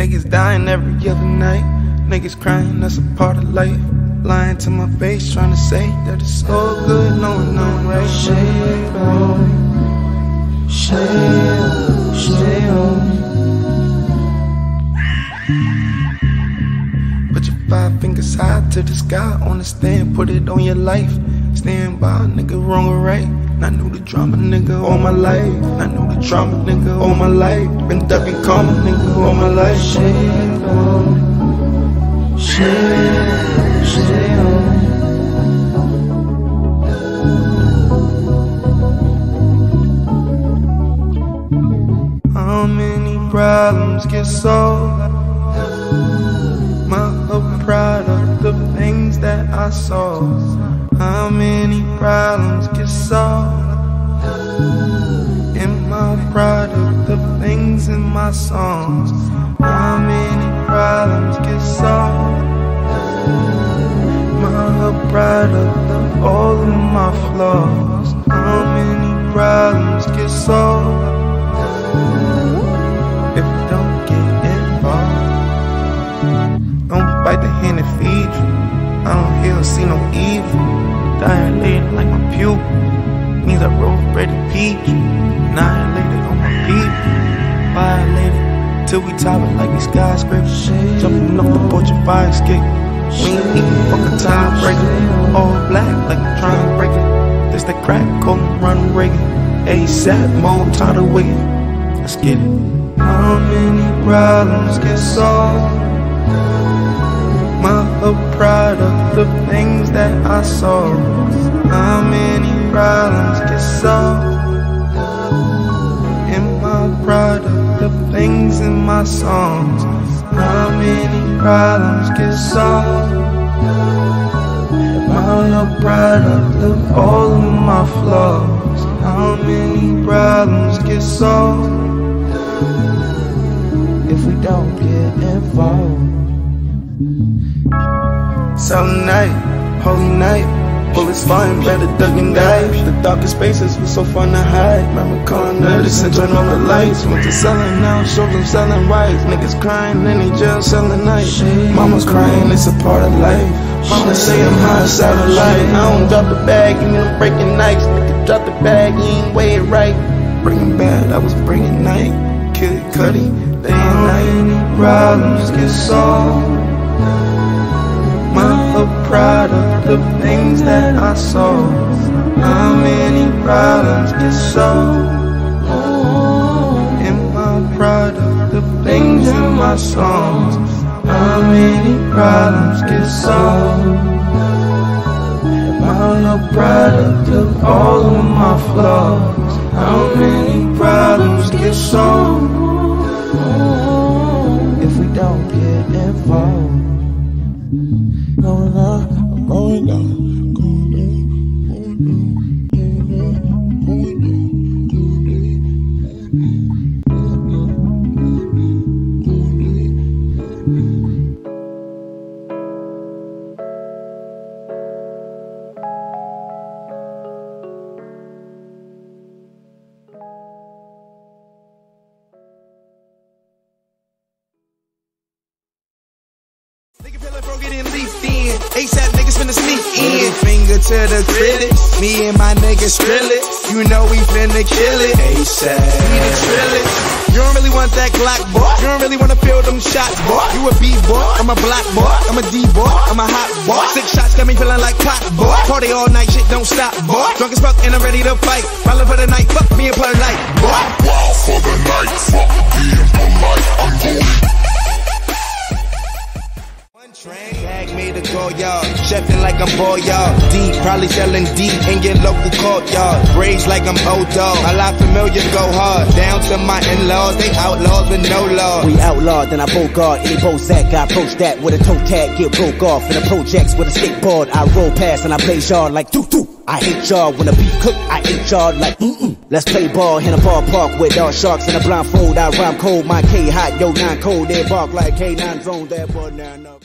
Niggas dying every other night. Niggas crying, that's a part of life. Lying to my face, trying to say that it's all good, knowing I'm right. Shade on, shade, high to the sky, on the stand, put it on your life. Stand by, nigga, wrong or right. I knew the drama, nigga, all my life. I knew the drama, nigga, all my life. Been ducking karma, nigga, all my life. Shade on, shade, shade on. How many problems get solved? I saw. How many problems get solved? Am I product of things in my songs? How many problems get solved? Am I of all of my flaws? I roll ready peach. Annihilated on my people. Violated till we it like we skyscrapers. Jumping off the porch of fire escape. We ain't even fucking time breaker. All black like I'm trying to break it. This the crack, call him Ronald Reagan. ASAP, mode, tired of waiting. Let's get it. How many problems get solved? My a product of the things that I saw. How many problems get solved? Am I a product of all of my flaws? How many problems get solved? If we don't get involved. Silent night, holy night. Bullets flying, better duck and dive. The darkest spaces were so fun to hide. Remember calling notice and turn on the lights. Went to selling now, shows them selling rights. Niggas crying in they jail selling night. Mama's crying, it's a part of life. Mama say I'm high satellite. I don't drop the bag, even I'm breaking nights. Nigga drop the bag, you ain't weigh it right. Bringing bad, I was bringing night. Kid Cudi, day and night. Problems get solved. My a of things that I saw. How many problems get solved? Am I product of the things in my songs? How many problems get solved? Am I a product of all of my flaws? How many problems get solved? ASAP niggas finna sneak in. Finger to the critic. Me and my niggas drill it. You know we finna kill it. ASAP. We the drill it. You don't really want that Glock, boy. You don't really wanna feel them shots, boy. You a B boy. I'm a black boy. I'm a D boy. I'm a hot boy. Six shots got me feeling like pop, boy. Party all night, shit don't stop, boy. Drunk as fuck and I'm ready to fight. Rolling for the night, fuck me and polite, boy. Wild for the night, fuck being polite. I'm going. Train tag me to go y'all, chefing like I'm boy y'all. Deep, probably selling deep in your local court, y'all. Rage like I'm old dog. My life familiar go hard. Down to my in-laws, they outlaws with no law. We outlawed, then I bogart any Bozak. I approach that with a toe tag, get broke off. In the projects with a skateboard, I roll past and I play yard like doo doo. I hate y'all when the beat cook, I hate y'all like mm mm. Let's play ball in a ballpark with dark sharks in a blindfold. I rhyme cold, my K hot, yo nine cold. They bark like K9 drone, that boy now.